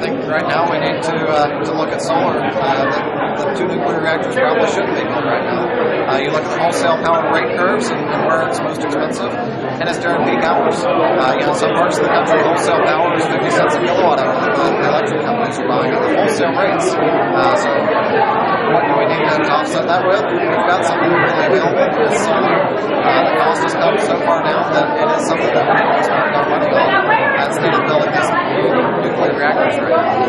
I think right now we need to uh, to look at solar. Uh, the, the two nuclear reactors probably shouldn't be built right now. Uh, you look at the wholesale power rate curves and, and where it's most expensive, and it's during peak hours. Uh, you know, some parts of the country, wholesale power is 50 cents a kilowatt hour the electric companies are buying at the wholesale rates. Uh, so what do we need to offset that with? We've got something really available. It's, uh, the cost has come so far down that it is something that